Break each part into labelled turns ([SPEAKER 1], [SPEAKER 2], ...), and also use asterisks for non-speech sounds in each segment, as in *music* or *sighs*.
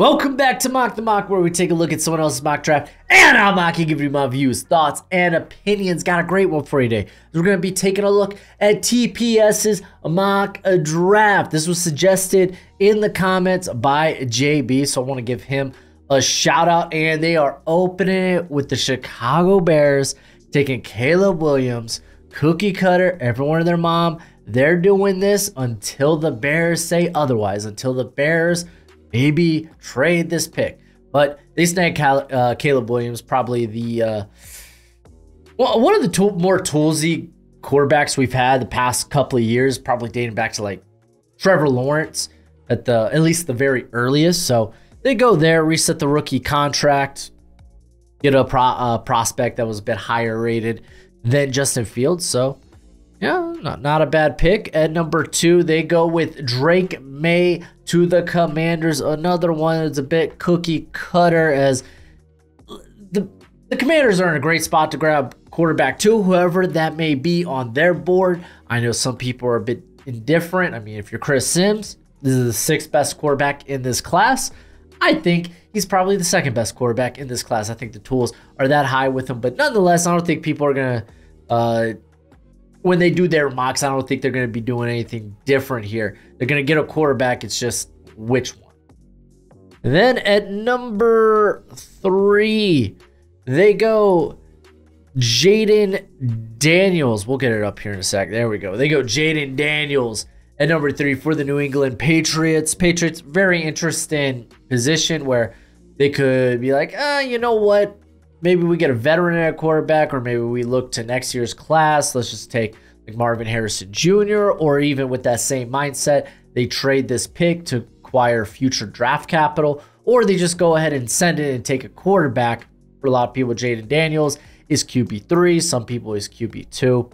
[SPEAKER 1] Welcome back to Mock the Mock, where we take a look at someone else's mock draft, and I'm mocking, give you my views, thoughts, and opinions. Got a great one for you today. We're going to be taking a look at TPS's mock draft. This was suggested in the comments by JB, so I want to give him a shout out. And they are opening it with the Chicago Bears taking Caleb Williams, cookie cutter, everyone and their mom. They're doing this until the Bears say otherwise, until the Bears maybe trade this pick. But they snagged Cal- uh, Caleb Williams, probably the uh, well, one of the more toolsy quarterbacks we've had the past couple of years, probably dating back to like Trevor Lawrence at the at least the very earliest. So they go there, reset the rookie contract, get a pro- uh, prospect that was a bit higher rated than Justin Fields. So yeah, not, not a bad pick. At number two, they go with Drake Maye to the Commanders. Another one that's a bit cookie cutter as the, the Commanders are in a great spot to grab quarterback too, whoever that may be on their board. I know some people are a bit indifferent. I mean, if you're Chris Sims, this is the sixth best quarterback in this class. I think he's probably the second best quarterback in this class. I think the tools are that high with him, but nonetheless, I don't think people are gonna uh, when they do their mocks, I don't think they're going to be doing anything different here. They're going to get a quarterback. It's just which one. then at number three, they go Jayden Daniels. We'll get it up here in a sec. There we go. They go Jayden Daniels at number three for the New England Patriots. Patriots, very interesting position where they could be like, ah, you know what? Maybe we get a veteran at quarterback, or maybe we look to next year's class. Let's just take like Marvin Harrison Jr., or even with that same mindset, they trade this pick to acquire future draft capital, or they just go ahead and send it and take a quarterback. For a lot of people, Jayden Daniels is QB3, some people is QB2.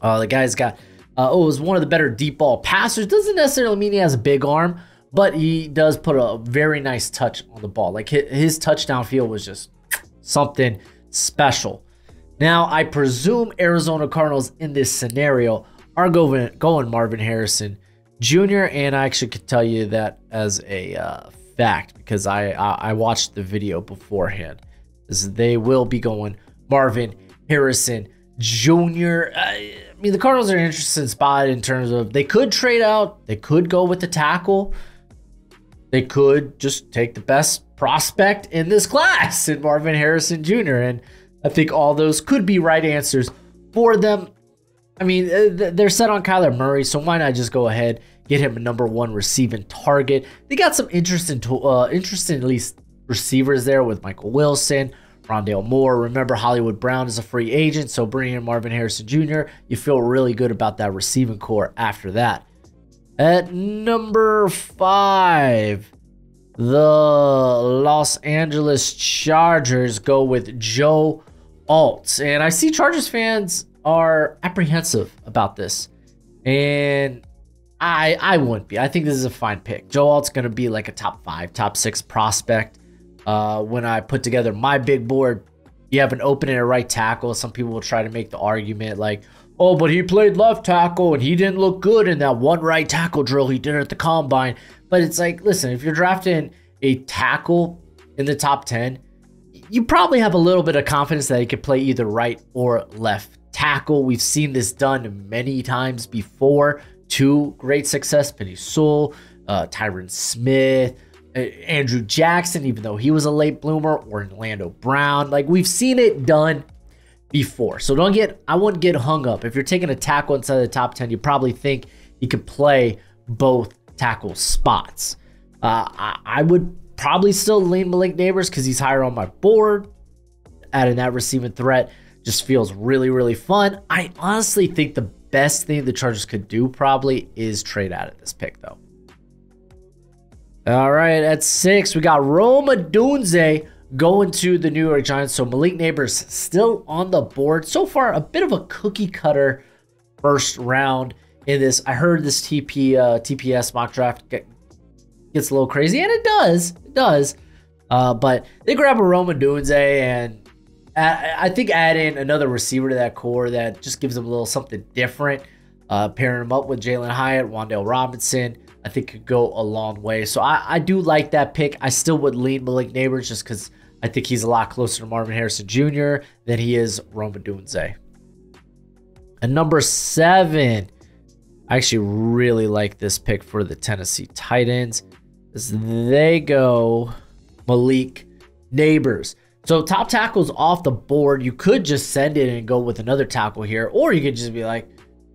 [SPEAKER 1] Uh, the guy's got, uh, oh, is one of the better deep ball passers. Doesn't necessarily mean he has a big arm, but he does put a very nice touch on the ball. Like his, his touchdown feel was just something special. Now, I presume Arizona Cardinals in this scenario are going going Marvin Harrison Jr. And I actually could tell you that as a uh, fact because I, I, I watched the video beforehand. Is they will be going Marvin Harrison Jr. I, I mean, the Cardinals are an interesting spot in terms of they could trade out, they could go with the tackle, they could just take the best prospect in this class in Marvin Harrison Jr. And I think all those could be right answers for them. I mean, uh, they're set on Kyler Murray, so why not just go ahead, get him a number one receiving target? They got some interesting, uh, interesting at least receivers there with Michael Wilson, Rondale Moore. Remember, Hollywood Brown is a free agent, so bringing in Marvin Harrison Jr., you feel really good about that receiving core after that. At number five, the Los Angeles Chargers go with Joe Alt. And I see Chargers fans are apprehensive about this. And I I wouldn't be. I think this is a fine pick. Joe Alt's to be like a top five, top six prospect. Uh, when I put together my big board, you have an opening at right tackle. Some people will try to make the argument like, oh, but he played left tackle and he didn't look good in that one right tackle drill he did at the combine. But it's like, listen, if you're drafting a tackle in the top 10, you probably have a little bit of confidence that he could play either right or left tackle. We've seen this done many times before to great success. Penei Sewell, uh, Tyron Smith, uh, Andrew Jackson, even though he was a late bloomer, or Orlando Brown. Like we've seen it done before. So don't get, I wouldn't get hung up. If you're taking a tackle inside the top 10, you probably think he could play both tackle spots. Uh, I, I, would probably still lean Malik Nabers because he's higher on my board. Adding that receiving threat just feels really, really fun. I honestly think the best thing the Chargers could do probably is trade out of this pick, though. All right, at six, we got Rome Odunze going to the New York Giants. So Malik Nabers still on the board. So far, a bit of a cookie cutter first round in this. I heard this TP uh, TPS mock draft get, gets a little crazy, and it does. It does. Uh, but they grab a Rome Odunze and I think add in another receiver to that core that just gives them a little something different. Uh, pairing them up with Jalin Hyatt, Wan'Dale Robinson, I think could go a long way. So I, I do like that pick. I still would lean Malik Nabers just because I think he's a lot closer to Marvin Harrison Jr. than he is Rome Odunze. And number seven, I actually really like this pick for the Tennessee Titans. As they go Malik Nabers. So top tackles off the board. You could just send it and go with another tackle here, or you could just be like,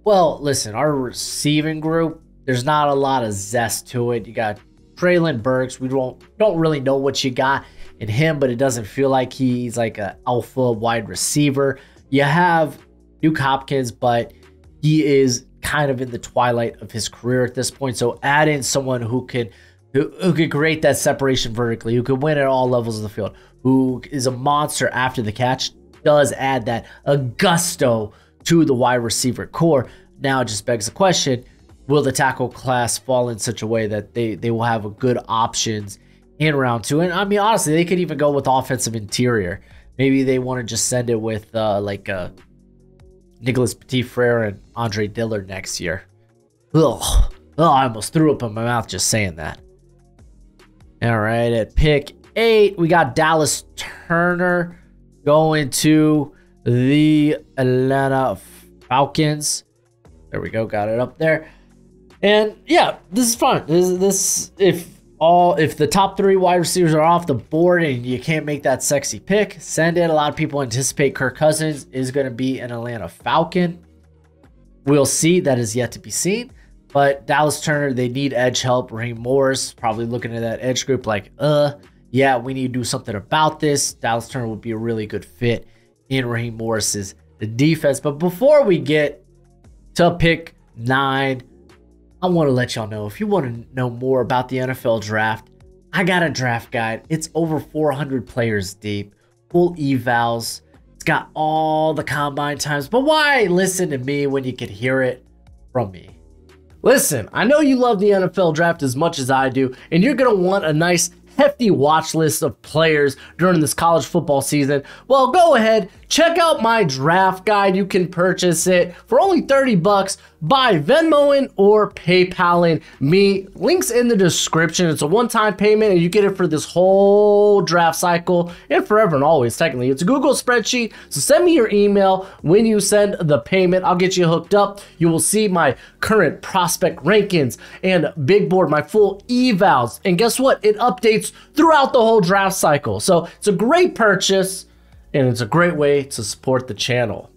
[SPEAKER 1] well, listen, our receiving group, there's not a lot of zest to it. You got Treylon Burks. We don't don't really know what you got in him, but it doesn't feel like he's like an alpha wide receiver. You have Nuk Hopkins, but he is kind of in the twilight of his career at this point. So add in someone who could who, who could create that separation vertically, who could win at all levels of the field, who is a monster after the catch, does add that a gusto to the wide receiver core. Now it just begs the question, will the tackle class fall in such a way that they, they will have a good options in round two? And I mean, honestly, they could even go with offensive interior. Maybe they want to just send it with uh, like uh, Nicholas Petit Frere and Andre Dillard next year. Ugh. Ugh, I almost threw up in my mouth just saying that. All right, at pick eight, we got Dallas Turner going to the Atlanta Falcons. There we go, got it up there. And yeah, this is fun. This, this if all if the top three wide receivers are off the board and you can't make that sexy pick, send it. A lot of people anticipate Kirk Cousins is going to be an Atlanta Falcon. We'll see. That is yet to be seen. But Dallas Turner, they need edge help. Raheem Morris probably looking at that edge group like, uh, yeah, we need to do something about this. Dallas Turner would be a really good fit in Raheem Morris's defense. But before we get to pick nine, I want to let y'all know if you want to know more about the NFL draft, I got a draft guide. It's over 400 players deep, full evals. It's got all the combine times. But why listen to me when you can hear it from me? Listen, I know you love the NFL draft as much as I do, and you're going to want a nice hefty watch list of players during this college football season, well, go ahead, check out my draft guide. You can purchase it for only 30 bucks by Venmoing or PayPaling me. Links in the description. It's a one-time payment and you get it for this whole draft cycle and forever and always, technically. It's a Google spreadsheet, so send me your email when you send the payment. I'll get you hooked up. You will see my current prospect rankings and big board, my full evals. And guess what? It updates throughout the whole draft cycle. So it's a great purchase and it's a great way to support the channel.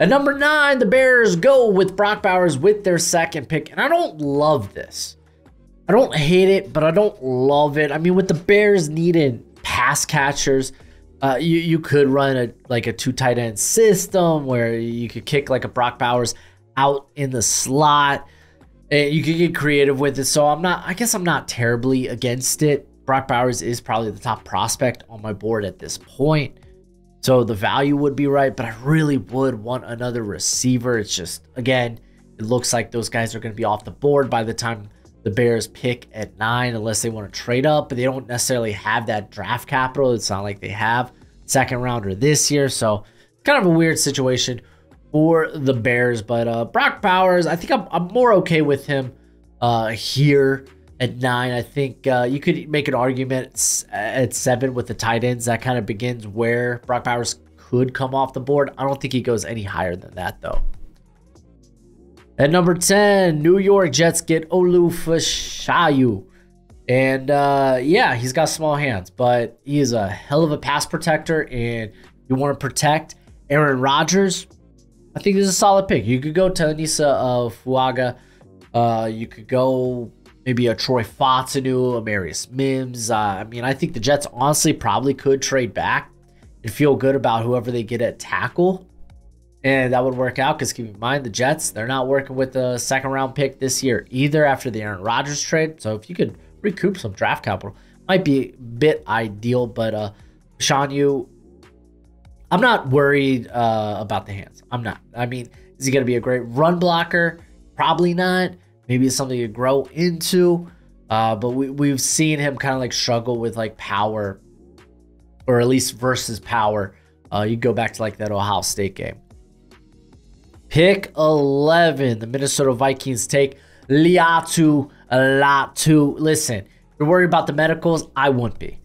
[SPEAKER 1] At number nine, the Bears go with Brock Bowers with their second pick, and I don't love this. I don't hate it, but I don't love it. I mean, with the Bears needing pass catchers, uh, you you could run a like a two tight end system where you could kick like a Brock Bowers out in the slot. And you could get creative with it. So I'm not. I guess I'm not terribly against it. Brock Bowers is probably the top prospect on my board at this point. So the value would be right, but I really would want another receiver. It's just, again, it looks like those guys are going to be off the board by the time the Bears pick at nine, unless they want to trade up, but they don't necessarily have that draft capital. It's not like they have second rounder this year. So it's kind of a weird situation for the Bears. But uh, Brock Bowers, I think I'm, I'm more okay with him uh, here at nine. I think uh, you could make an argument at seven with the tight ends. That kind of begins where Brock Bowers could come off the board. I don't think he goes any higher than that, though. At number 10, New York Jets get Olu Fashanu. And uh, yeah, he's got small hands, but he is a hell of a pass protector. And you want to protect Aaron Rodgers, I think this is a solid pick. You could go Talanoa of Fuaga. Uh, you could go maybe a Troy Fautanu, a Marius Mims. Uh, I mean, I think the Jets honestly probably could trade back and feel good about whoever they get at tackle. And that would work out because keep in mind, the Jets, they're not working with a second round pick this year either after the Aaron Rodgers trade. So if you could recoup some draft capital, might be a bit ideal. But uh, Sean, you, I'm not worried uh, about the hands. I'm not. I mean, is he going to be a great run blocker? Probably not. Maybe it's something to grow into. Uh, but we, we've seen him kind of like struggle with like power, or at least versus power. Uh, you go back to like that Ohio State game. Pick 11. The Minnesota Vikings take Latu listen. You're worried about the medicals? I wouldn't be.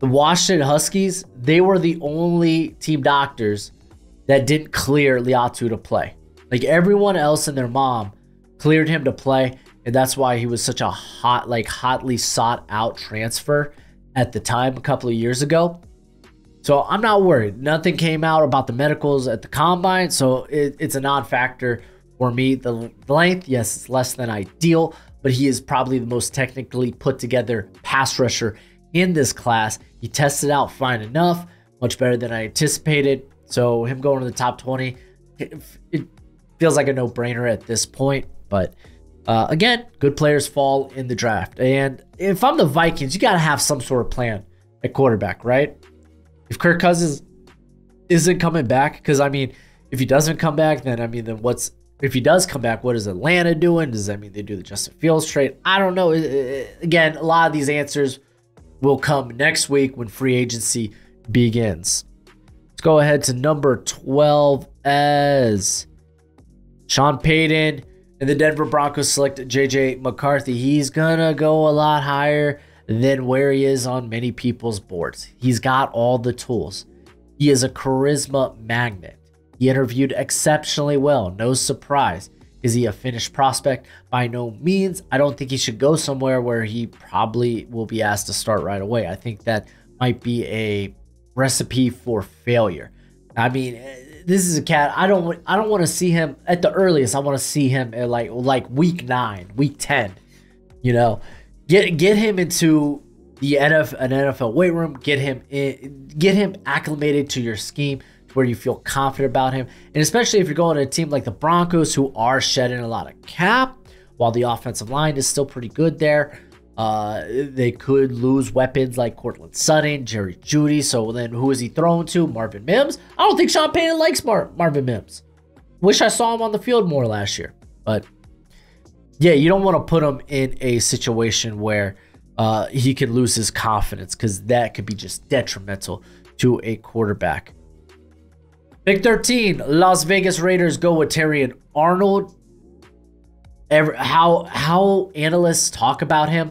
[SPEAKER 1] The Washington Huskies, they were the only team doctors that didn't clear Laiatu to play. Like everyone else and their mom cleared him to play, and that's why he was such a hot, like hotly sought out transfer at the time a couple of years ago. So I'm not worried. Nothing came out about the medicals at the combine, so it, it's a non-factor for me. The length, yes, it's less than ideal, but he is probably the most technically put together pass rusher in this class. He tested out fine enough, much better than I anticipated. So him going to the top 20, it, it feels like a no-brainer at this point. But uh, again, good players fall in the draft. And if I'm the Vikings, you got to have some sort of plan at quarterback, right? If Kirk Cousins isn't coming back, because I mean, if he doesn't come back, then I mean, then what's if he does come back, what is Atlanta doing? Does that mean they do the Justin Fields trade? I don't know. Again, a lot of these answers will come next week when free agency begins. Let's go ahead to number 12 as Sean Payton and the Denver Broncos select JJ McCarthy. He's going to go a lot higher than where he is on many people's boards. He's got all the tools. He is a charisma magnet. He interviewed exceptionally well, no surprise. Is he a finished prospect? By no means. I don't think he should go somewhere where he probably will be asked to start right away. I think that might be a recipe for failure. I mean, this is a cat. I don't. I don't want to see him at the earliest. I want to see him at like like week nine, week ten. You know, get get him into the NFL an NFL weight room. Get him in, get him acclimated to your scheme to where you feel confident about him. And especially if you're going to a team like the Broncos, who are shedding a lot of cap, while the offensive line is still pretty good there. Uh, they could lose weapons like Courtland Sutton, Jerry Jeudy. So then who is he thrown to? Marvin Mims? I don't think Sean Payton likes Mar- Marvin Mims. Wish I saw him on the field more last year. But yeah, you don't want to put him in a situation where uh, he could lose his confidence because that could be just detrimental to a quarterback. Pick 13, Las Vegas Raiders go with Terrion Arnold. Every, how how analysts talk about him,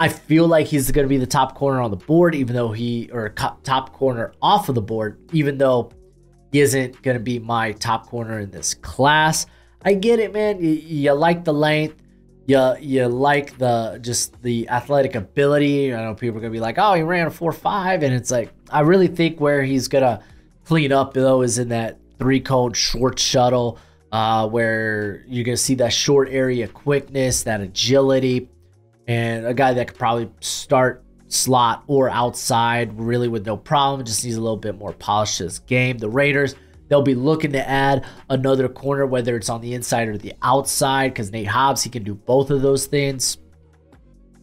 [SPEAKER 1] I feel like he's going to be the top corner on the board, even though he or top corner off of the board, even though he isn't going to be my top corner in this class. I get it, man. You, you like the length, you you like the just the athletic ability. I know people are gonna be like, oh, he ran a four five, and it's like I really think where he's gonna clean up though is in that three cone short shuttle uh, where you're going to see that short area quickness, that agility, and a guy that could probably start slot or outside really with no problem. Just needs a little bit more polish to his game. The Raiders, they'll be looking to add another corner, whether it's on the inside or the outside, because Nate Hobbs, he can do both of those things.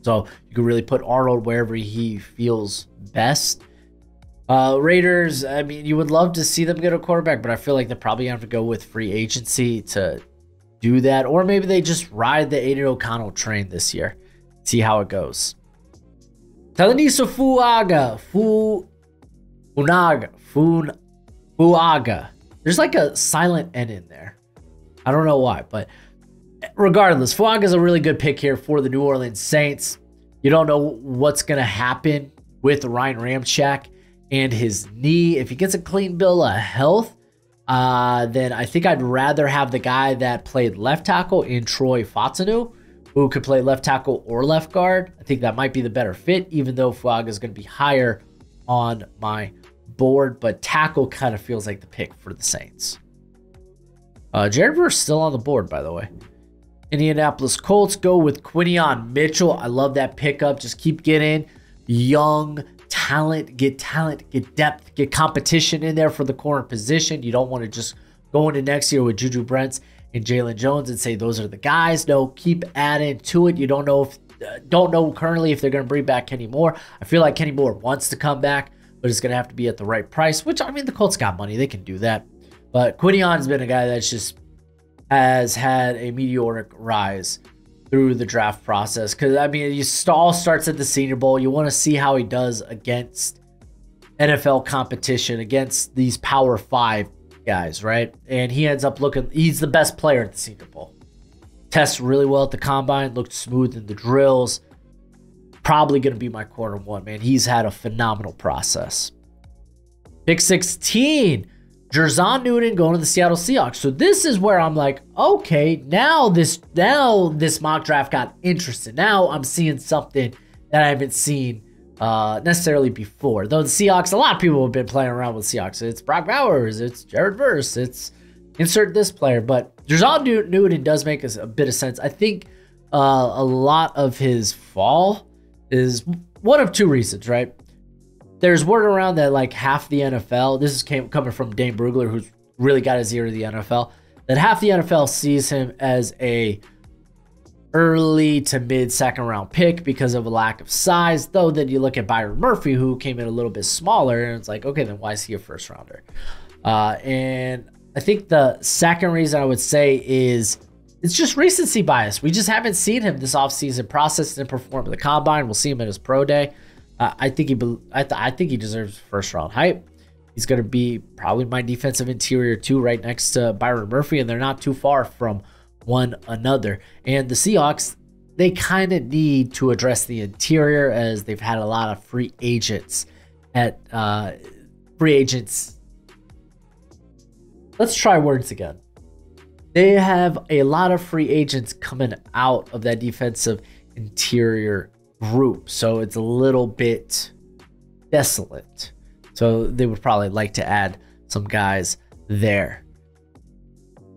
[SPEAKER 1] So you can really put Arnold wherever he feels best. Uh, Raiders, I mean, you would love to see them get a quarterback, but I feel like they're probably going to have to go with free agency to do that. Or maybe they just ride the Aidan O'Connell train this year, see how it goes. Talanoa Fuaga, Fu, Funaga, Fun, Fuaga. There's like a silent N in there. I don't know why, but regardless, Fuaga is a really good pick here for the New Orleans Saints. You don't know what's going to happen with Ryan Ramczyk and his knee. If he gets a clean bill of health, uh, then I think I'd rather have the guy that played left tackle in Troy Fautanu, who could play left tackle or left guard. I think that might be the better fit, even though Fuaga is going to be higher on my board. But tackle kind of feels like the pick for the Saints. Uh, Jared Verse still on the board, by the way. Indianapolis Colts go with Quinyon Mitchell. I love that pickup. Just keep getting young talent, get talent, get depth, get competition in there for the corner position. You don't want to just go into next year with Juju Brents and Jaylon Jones and say those are the guys. No, keep adding to it. You don't know if uh, don't know currently if they're going to bring back Kenny Moore. I feel like Kenny Moore wants to come back, but it's going to have to be at the right price. Which I mean, the Colts got money; they can do that. But Quinyon's been a guy that's just has had a meteoric rise through the draft process because I mean, you all starts at the Senior Bowl. You want to see how he does against NFL competition against these Power Five guys, right? And he ends up looking. He's the best player at the Senior Bowl. tests really well at the combine, looked smooth in the drills. Probably going to be my corner one, man. He's had a phenomenal process. Pick 16, Jer'Zhan Newton going to the Seattle Seahawks. So this is where I'm like, okay, now this now this mock draft got interesting. Now I'm seeing something that I haven't seen uh, necessarily before. Though the Seahawks, a lot of people have been playing around with Seahawks. It's Brock Bowers, it's Jared Verse, it's insert this player. But Jer'Zhan Newton does make a, a bit of sense. I think uh, a lot of his fall is one of two reasons, right? There's word around that like half the NFL, this is came, coming from Dane Brugler, who's really got his ear to the NFL, that half the NFL sees him as a early to mid second round pick because of a lack of size. Though then you look at Byron Murphy, who came in a little bit smaller, and it's like, okay, then why is he a first rounder? Uh, and I think the second reason I would say is it's just recency bias. We just haven't seen him this offseason process and perform at the combine. We'll see him at his pro day. Uh, I think he, I, th- I think he deserves first round hype. He's going to be probably my defensive interior too, right next to Byron Murphy, and they're not too far from one another. And the Seahawks, they kind of need to address the interior as they've had a lot of free agents at uh, free agents. Let's try words again. They have a lot of free agents coming out of that defensive interior group. So it's a little bit desolate. So they would probably like to add some guys there.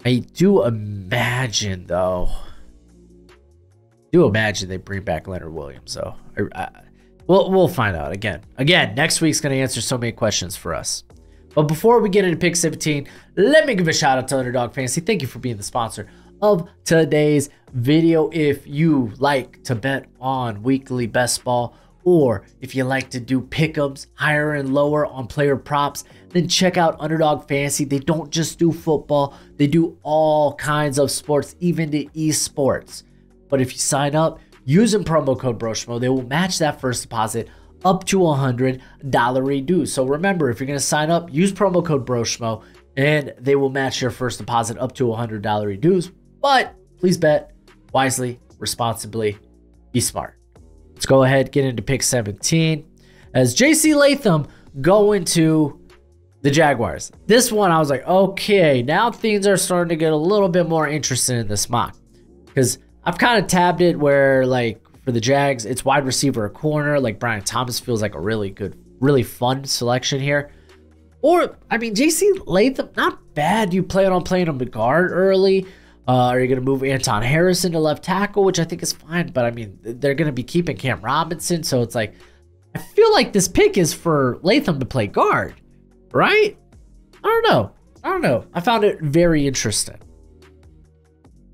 [SPEAKER 1] I do imagine, though. Do imagine they bring back Leonard Williams, though. I, I, we'll we'll find out again. Again, next week's gonna answer so many questions for us. But before we get into pick 17, let me give a shout out to Underdog Fantasy. Thank you for being the sponsor of today's video. If you like to bet on weekly best ball, or if you like to do pickups higher and lower on player props, then check out Underdog Fantasy. They don't just do football, they do all kinds of sports, even the esports. But if you sign up using promo code BROSHMO, they will match that first deposit up to $100 reduce. So remember, if you're going to sign up, use promo code BROSHMO and they will match your first deposit up to $100 reduce. But please bet wisely, responsibly, be smart. Let's go ahead, get into pick 17. As JC Latham go into the Jaguars. This one, I was like, okay, now things are starting to get a little bit more interesting in this mock. Because I've kind of tabbed it where, like, for the Jags, it's wide receiver or corner. Like, Brian Thomas feels like a really good, really fun selection here. Or, I mean, JC Latham, not bad. You plan on playing him to guard early. Uh, are you going to move Anton Harrison to left tackle, which I think is fine. But, I mean, they're going to be keeping Cam Robinson. So it's like, I feel like this pick is for Latham to play guard right? I don't know. I don't know. I found it very interesting.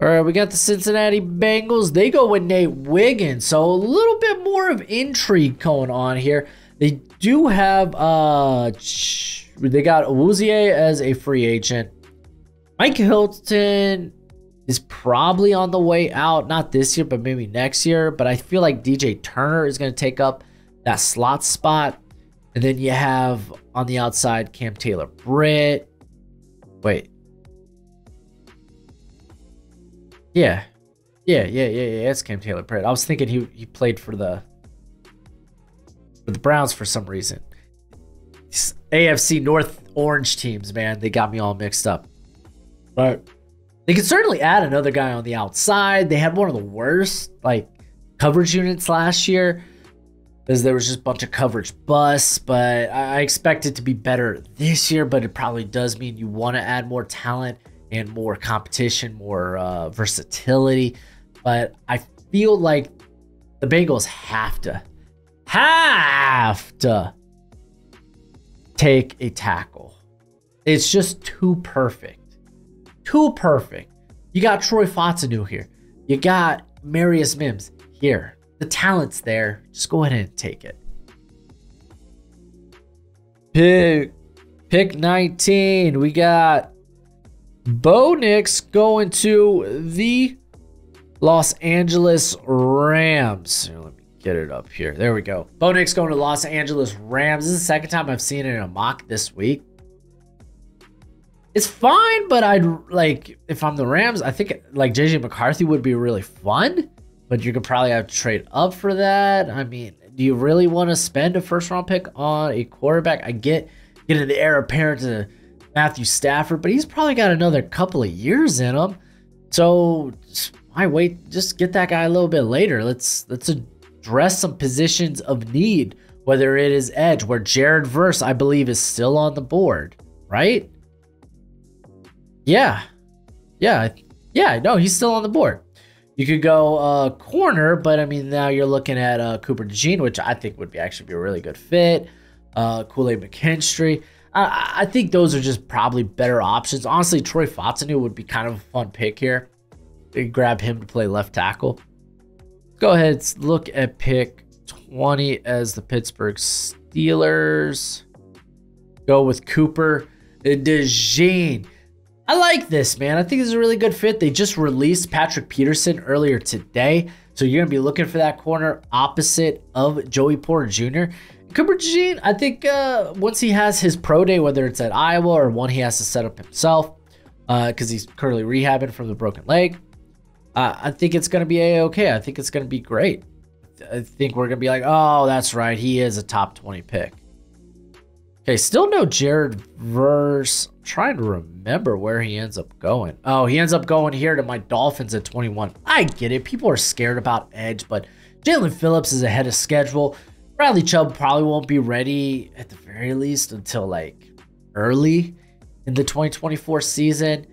[SPEAKER 1] All right, we got the Cincinnati Bengals. They go with Nate Wiggins. So a little bit more of intrigue going on here. They do have uh they got Awuzie as a free agent. Mike Hilton is probably on the way out, not this year, but maybe next year. But I feel like DJ Turner is going to take up that slot spot. And then you have on the outside Cam Taylor Britt. Wait. Yeah. Yeah, yeah, yeah, yeah. It's Cam Taylor Britt. I was thinking he he played for the for the Browns for some reason. AFC North Orange teams, man, they got me all mixed up. But they could certainly add another guy on the outside. They had one of the worst like coverage units last year because there was just a bunch of coverage busts. But I expect it to be better this year. But it probably does mean you want to add more talent and more competition, more uh, versatility. But I feel like the Bengals have to, have to take a tackle. It's just too perfect. Too perfect. You got Troy Fautanu here. You got Marius Mims here the talent's there. Just go ahead and take it. Pick pick 19. We got Bo Nix going to the Los Angeles Rams. Here, let me get it up here. There we go. Bo Nix going to Los Angeles Rams. This is the second time I've seen it in a mock this week. It's fine, but I'd like if I'm the Rams, I think like JJ McCarthy would be really fun, but you could probably have trade up for that. I mean, do you really want to spend a first round pick on a quarterback? I get getting the heir apparent to Matthew Stafford, but he's probably got another couple of years in him. So I wait? Just get that guy a little bit later. Let's let's address some positions of need, whether it is edge, where Jared Verse, I believe, is still on the board, right? Yeah. Yeah. Yeah. No, he's still on the board. You could go uh, corner, but I mean, now you're looking at uh, Cooper DeJean, which I think would be actually be a really good fit. Uh, Kool Aid McKinstry. I, I think those are just probably better options. Honestly, Troy Fautanu would be kind of a fun pick here. You grab him to play left tackle. Go ahead, look at pick 20 as the Pittsburgh Steelers. Go with Cooper DeJean. I like this, man. I think this is a really good fit. They just released Patrick Peterson earlier today. So you're going to be looking for that corner opposite of Joey Porter Jr. Cooper Jean, I think uh, once he has his pro day, whether it's at Iowa or one he has to set up himself, because uh, he's currently rehabbing from the broken leg, uh, I think it's going to be a-okay. I think it's going to be great. I think we're going to be like, oh, that's right. He is a top 20 pick. Okay, still no Jared Verse. I'm trying to remember where he ends up going. Oh, he ends up going here to my Dolphins at 21. I get it. People are scared about Edge, but Jaelan Phillips is ahead of schedule. Bradley Chubb probably won't be ready at the very least until like early in the 2024 season.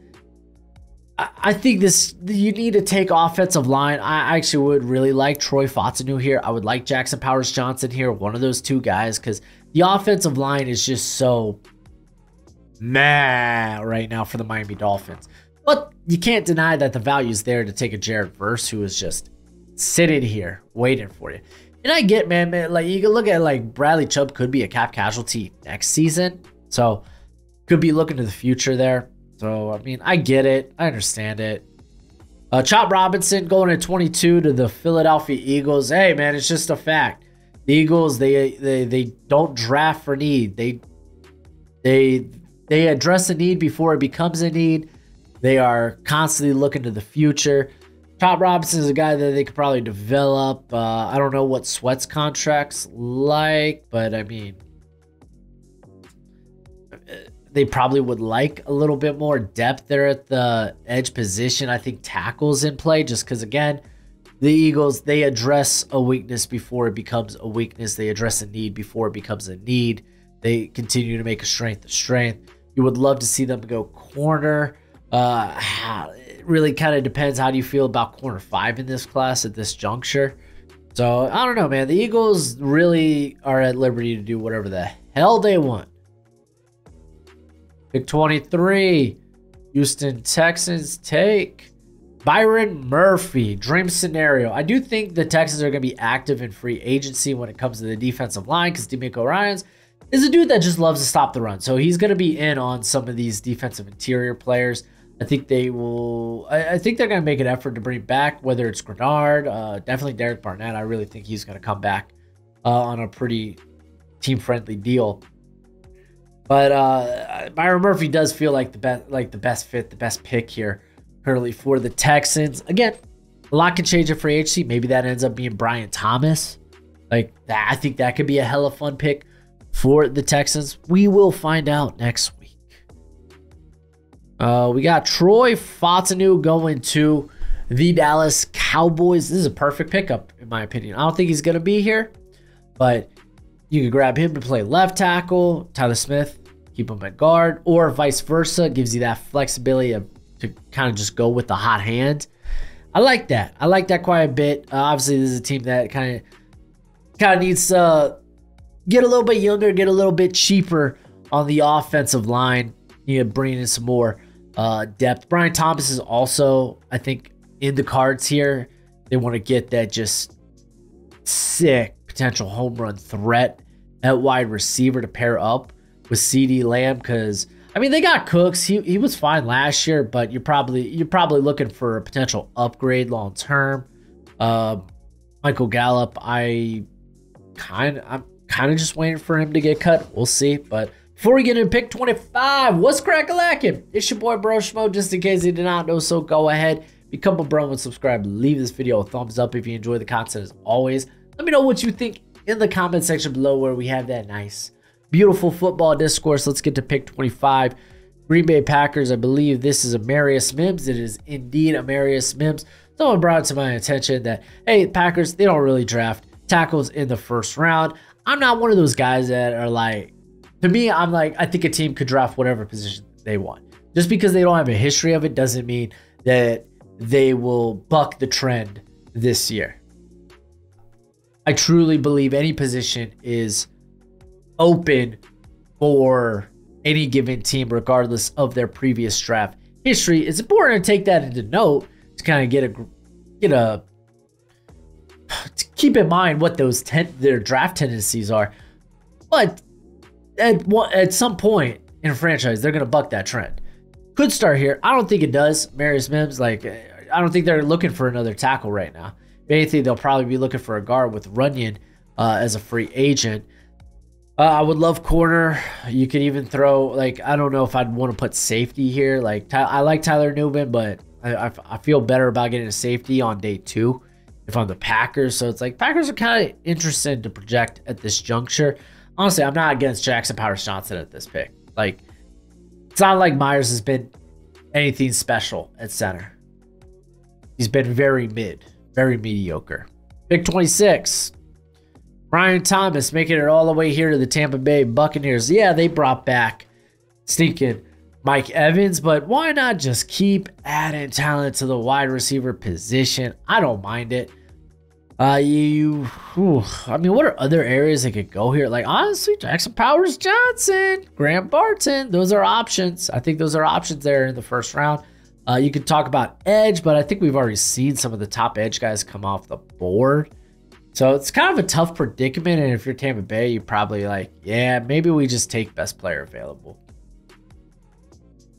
[SPEAKER 1] I think this you need to take offensive line. I actually would really like Troy Fautanu here. I would like Jackson Powers Johnson here, one of those two guys, because the offensive line is just so meh right now for the Miami Dolphins. But you can't deny that the value is there to take a Jared Verse who is just sitting here waiting for you. And I get, man, man, like you can look at like Bradley Chubb could be a cap casualty next season. So could be looking to the future there. So, I mean, I get it. I understand it. Uh, Chop Robinson going at 22 to the Philadelphia Eagles. Hey, man, it's just a fact. The Eagles, they they they don't draft for need. They they they address a need before it becomes a need. They are constantly looking to the future. Chop Robinson is a guy that they could probably develop. Uh, I don't know what Sweat's contracts like, but I mean, they probably would like a little bit more depth there at the edge position. I think tackles in play just because, again, the Eagles, they address a weakness before it becomes a weakness. They address a need before it becomes a need. They continue to make a strength a strength. You would love to see them go corner. Uh, *sighs* it really kind of depends how do you feel about corner five in this class at this juncture. So I don't know, man. The Eagles really are at liberty to do whatever the hell they want. Pick 23. Houston Texans take Byron Murphy. Dream scenario. I do think the Texans are going to be active in free agency when it comes to the defensive line because DeMeco Ryans is a dude that just loves to stop the run. So he's going to be in on some of these defensive interior players. I think they will. I, I think they're going to make an effort to bring back whether it's Greenard, uh, definitely Derek Barnett. I really think he's going to come back uh, on a pretty team friendly deal. But uh, Byron Murphy does feel like the best, like the best fit, the best pick here currently for the Texans. Again, a lot can change in free agency. Maybe that ends up being Brian Thomas. Like that, I think that could be a hella fun pick for the Texans. We will find out next week. Uh, we got Troy Fautanu going to the Dallas Cowboys. This is a perfect pickup, in my opinion. I don't think he's going to be here, but you could grab him to play left tackle, Tyler Smith, keep him at guard, or vice versa. Gives you that flexibility of, to kind of just go with the hot hand. I like that. I like that quite a bit. Uh, obviously, this is a team that kind of kind of needs to uh, get a little bit younger, get a little bit cheaper on the offensive line. You know, bring in some more uh, depth. Brian Thomas is also, I think, in the cards here. They want to get that just sick potential home run threat at wide receiver to pair up with CeeDee Lamb because I mean they got Cooks. He he was fine last year, but you're probably you're probably looking for a potential upgrade long term. Uh, Michael Gallup, I kind I'm kind of just waiting for him to get cut. We'll see, but Before we get into pick 25, what's crackalacking? It's your boy Broshmo. Just in case you did not know, so go ahead, become a bro and subscribe. Leave this video a thumbs up if you enjoy the content as always. Let me know what you think in the comment section below where we have that nice, beautiful football discourse. Let's get to pick 25. Green Bay Packers, I believe this is Amarius Mims. It is indeed Amarius Mims. Someone brought to my attention that, hey, Packers, they don't really draft tackles in the first round. I'm not one of those guys that are like, to me, I'm like, I think a team could draft whatever position they want. Just because they don't have a history of it doesn't mean that they will buck the trend this year. I truly believe any position is open for any given team, regardless of their previous draft history. It's important to take that into note to kind of get a get a to keep in mind what those ten, their draft tendencies are. But at at some point in a franchise, they're going to buck that trend. Could start here. I don't think it does. Marius Mims, like, I don't think they're looking for another tackle right now. If anything, they'll probably be looking for a guard with Runyan uh, as a free agent. Uh, I would love corner. You could even throw like I don't know if I'd want to put safety here. Like I like Tyler Nubin, but I, I, I feel better about getting a safety on day two if I'm the Packers. So it's like Packers are kind of interested to project at this juncture honestly, I'm not against Jackson Powers Johnson at this pick. Like, it's not like Myers has been anything special at center. He's been very mid, very mediocre. Pick 26. Brian Thomas making it all the way here to the Tampa Bay Buccaneers. Yeah, they brought back stinking Mike Evans, but why not just keep adding talent to the wide receiver position? I don't mind it. Uh, you, whew, I mean, what are other areas they could go here? Like, honestly, Jackson Powers Johnson, Graham Barton, those are options. I think those are options there in the first round. Uh, you could talk about edge, but I think we've already seen some of the top edge guys come off the board. So it's kind of a tough predicament. And if you're Tampa Bay, you're probably like, yeah, maybe we just take best player available.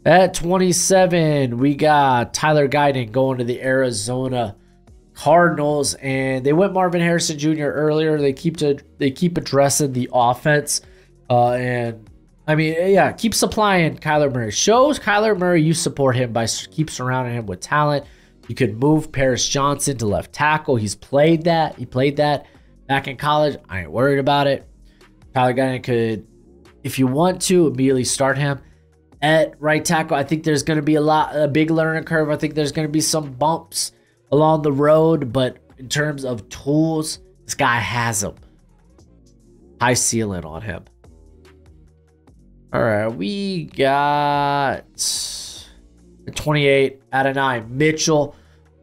[SPEAKER 1] At 27, we got Tyler Guyton going to the Arizona Cardinals, and they went Marvin Harrison Jr. earlier. They keep to they keep addressing the offense, uh, and I mean, yeah, keep supplying Kyler Murray. Shows Kyler Murray you support him by keep surrounding him with talent. You could move Paris Johnson to left tackle. He's played that. He played that back in college. I ain't worried about it. Tyler Guyton could, if you want to, immediately start him at right tackle. I think there's going to be a lot, a big learning curve. I think there's going to be some bumps along the road, but in terms of tools, this guy has them. High ceiling on him. All right, we got 28 Adonai. Mitchell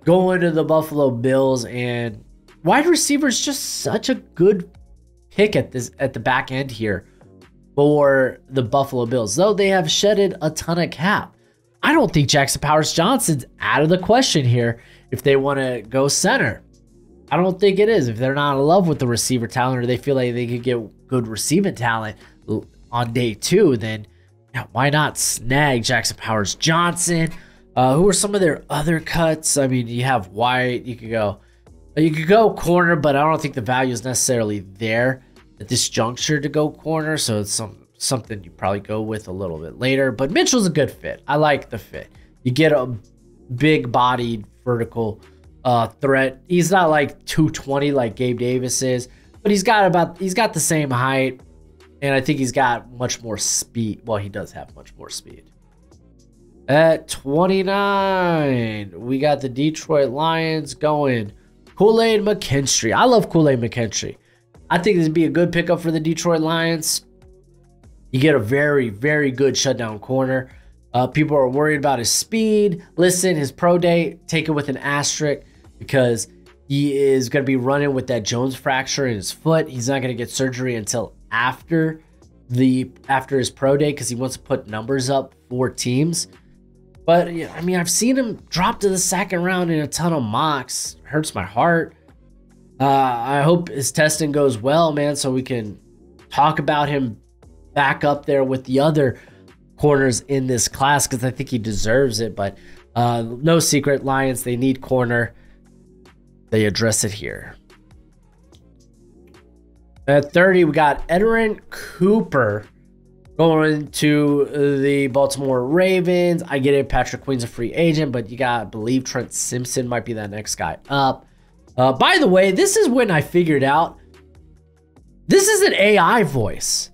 [SPEAKER 1] going to the Buffalo Bills and wide receiver is just such a good pick at this at the back end here for the Buffalo Bills. Though they have shedded a ton of cap. I don't think Jackson Powers Johnson's out of the question here if they want to go center. I don't think it is. If they're not in love with the receiver talent or they feel like they could get good receiving talent on day two, then yeah, why not snag Jackson Powers Johnson? Uh, who are some of their other cuts? I mean, you have White. You could go, you could go corner, but I don't think the value is necessarily there at this juncture to go corner. So it's some something you probably go with a little bit later. But Mitchell's a good fit. I like the fit. You get a big bodied vertical uh, threat. He's not like 220 like Gabe Davis is, but he's got about he's got the same height, and I think he's got much more speed. Well, he does have much more speed. At 29, we got the Detroit Lions going Kool-Aid McKinstry. I love Kool-Aid McKinstry. I think this would be a good pickup for the Detroit Lions. You get a very, very good shutdown corner. Uh, people are worried about his speed. Listen, his pro day, take it with an asterisk because he is going to be running with that Jones fracture in his foot. He's not going to get surgery until after the after his pro day because he wants to put numbers up for teams. But I mean, I've seen him drop to the second round in a ton of mocks. Hurts my heart. Uh, I hope his testing goes well, man, so we can talk about him back up there with the other corners in this class because I think he deserves it. But uh, no secret, Lions, they need corner. They address it here. At 30, we got Edgerrin Cooper Going to the Baltimore Ravens. I get it. Patrick Queen's a free agent, but you got to believe Trent Simpson might be that next guy up. Uh, by the way, this is when I figured out this is an AI voice.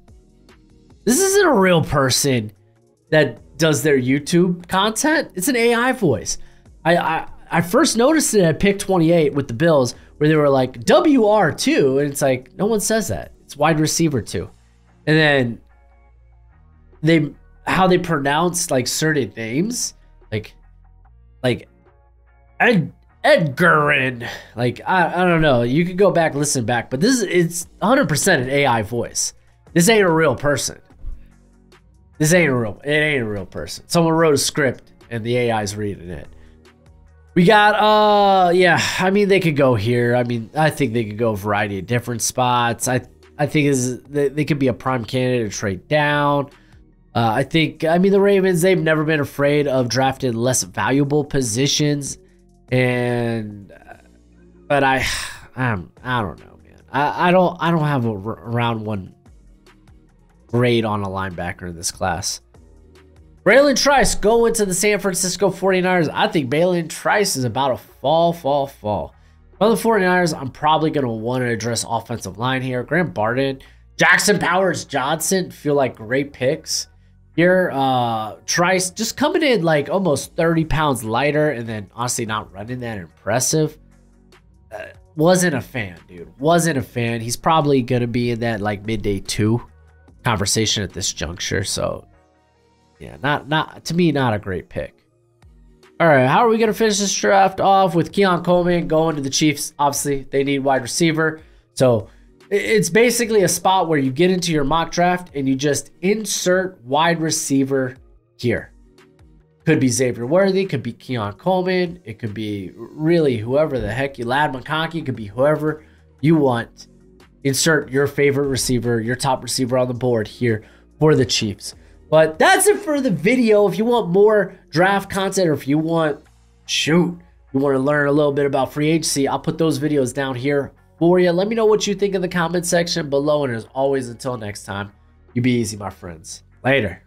[SPEAKER 1] This isn't a real person that does their YouTube content. It's an AI voice. I, I, I first noticed it at Pick 28 with the Bills where they were like WR2 and it's like no one says that. It's wide receiver 2. And then they how they pronounce like certain names like like Ed, Edgarin like I, I don't know. You could go back listen back but this is it's 100% an AI voice. This ain't a real person. This ain't a real it ain't a real person. Someone wrote a script and the AI's reading it we got uh yeah I mean they could go here I mean I think they could go a variety of different spots I I think is they, they could be a prime candidate to trade down uh, I think, I mean, the Ravens, they've never been afraid of drafting less valuable positions. And, uh, but I, I'm, I don't know, man. I, I don't, I don't have a round one grade on a linebacker in this class. Bralen Trice going to the San Francisco 49ers. I think Bralen Trice is about to fall, fall, fall. On the 49ers, I'm probably going to want to address offensive line here. Graham Barton, Jackson Powers Johnson feel like great picks. Here, uh, Trice just coming in like almost 30 pounds lighter and then honestly not running that impressive. Uh, wasn't a fan, dude. Wasn't a fan. He's probably going to be in that like midday two conversation at this juncture. So, yeah, not, not, to me, not a great pick. All right, how are we going to finish this draft off with Keon Coleman going to the Chiefs? Obviously, they need wide receiver. So, it's basically a spot where you get into your mock draft and you just insert wide receiver here. Could be Xavier Worthy, could be Keon Coleman, it could be really whoever the heck you Ladd McConkey, could be whoever you want. Insert your favorite receiver, your top receiver on the board here for the Chiefs. But that's it for the video. If you want more draft content or if you want, shoot, you want to learn a little bit about free agency, I'll put those videos down here for you. Let me know what you think in the comment section below. And as always, until next time, you be easy, my friends. Later.